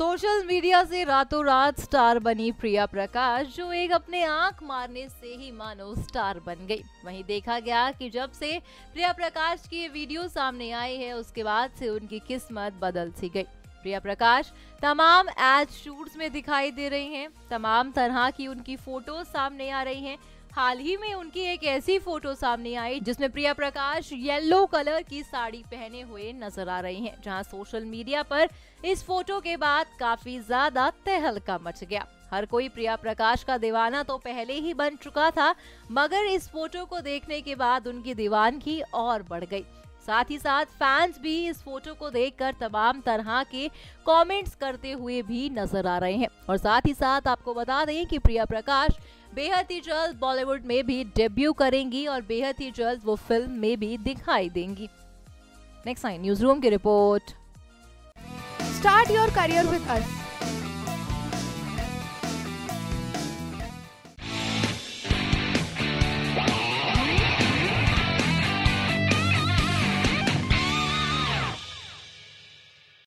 Social media से रातों रात स्टार बनी प्रिया प्रकाश, जो एक अपने आँख मारने से ही मानो स्टार बन गई। वहीं देखा गया कि जब से प्रिया प्रकाश की वीडियो सामने आई है, उसके बाद से उनकी किस्मत बदल सी गई। प्रिया प्रकाश तमाम एड शूट्स में दिखाई दे रही हैं, तमाम तरह की उनकी फ़ोटो सामने आ रही हैं। हाल ही में उनकी एक ऐसी फ़ोटो सामने आई जिसमें प्रिया प्रकाश येलो कलर की साड़ी पहने हुए नज़र आ रही हैं, जहाँ सोशल मीडिया पर इस फ़ोटो के बाद काफ़ी ज़्यादा तहलका मच गया। हर कोई प्रिया प्रकाश का दीवाना तो पहले ही बन चुका था, मगर इस फ़ोटो को देखने के बाद उनकी दीवानगी और बढ़ गई। साथ ही साथ फैंस भी इस फ़ोटो को देखकर तमाम तरह के कमेंट्स करते हुए भी नज़र आ रहे हैं। और साथ ही साथ आपको बता दें कि प्रिया प्रकाश बेहद ही जल्द बॉलीवुड में भी डेब्यू करेंगी और बेहद ही जल्द वो फ़िल्म में भी दिखाई देंगी। नेक्स्ट टाइम न्यूज़ रूम की report start your career with us.